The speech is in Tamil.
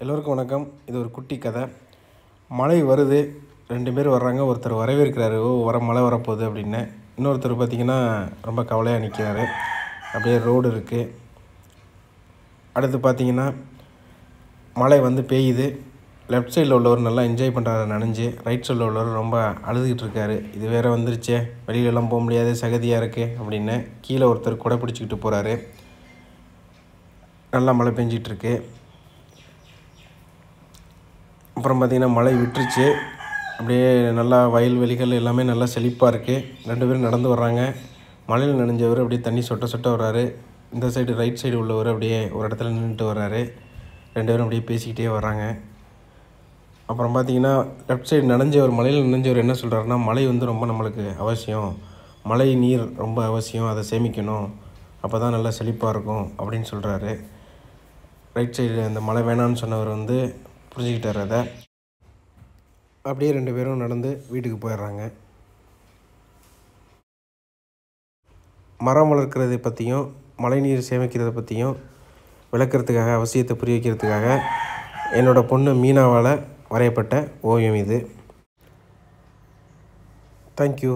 எல்லோருக்கும் வணக்கம். இது ஒரு குட்டி கதை. மழை வருது. ரெண்டு பேர் வர்றாங்க. ஒருத்தர் வரவேற்கிறாரு. ஓ வர மழை வரப்போகுது அப்படின்னு. இன்னொருத்தர் பார்த்திங்கன்னா ரொம்ப கவலையாக நிற்கிறாரு அப்படியே ரோடு இருக்குது அடுத்து பார்த்தீங்கன்னா மழை வந்து பெய்யுது. லெஃப்ட் சைடில் உள்ளவர் நல்லா என்ஜாய் பண்ணுறாரு நனைஞ்சு. ரைட் சைடில் உள்ளவர் ரொம்ப அழுதுகிட்டு இருக்காரு. இது வேறு வந்துருச்சே. வெளியிலலாம் போக முடியாது சகதியாக இருக்குது அப்படின்னு கீழே ஒருத்தர் குடை பிடிச்சிக்கிட்டு போகிறாரு நல்லா மழை பெஞ்சிட்ருக்கு அப்புறம் பார்த்திங்கன்னா மழை விட்டுருச்சு. அப்படியே நல்லா வயல்வெளிகள் எல்லாமே நல்லா செழிப்பாக இருக்குது ரெண்டு பேரும் நடந்து வர்றாங்க. மழையில் நனைஞ்சவர் அப்படியே தண்ணி சொட்ட சொட்ட வர்றாரு. இந்த சைடு ரைட் சைடு உள்ளவர் அப்படியே ஒரு இடத்துல நின்றுட்டு வர்றாரு. ரெண்டு பேரும் அப்படியே பேசிக்கிட்டே வர்றாங்க. அப்புறம் பார்த்தீங்கன்னா லெஃப்ட் சைடு நனைஞ்சவர் மலையில் நனைஞ்சவர் என்ன சொல்கிறாருன்னா மழை வந்து ரொம்ப நம்மளுக்கு அவசியம். மழை நீர் ரொம்ப அவசியம். அதை சேமிக்கணும். அப்போ தான் நல்லா செழிப்பாக இருக்கும். அப்படின்னு சொல்கிறாரு ரைட் சைடு அந்த மழை வேணான்னு சொன்னவர் வந்து புரிஞ்சுக்கிட்டார் அதை. அப்படியே ரெண்டு பேரும் நடந்து வீட்டுக்கு போயிடுறாங்க. மரம் வளர்க்குறதை பற்றியும் மழைநீர் சேமிக்கிறதை பற்றியும் விளக்குறதுக்காக அவசியத்தை புரிய வைக்கிறதுக்காக என்னோடய பொண்ணு மீனாவால் வரையப்பட்ட ஓவியம் இது. தேங்க்யூ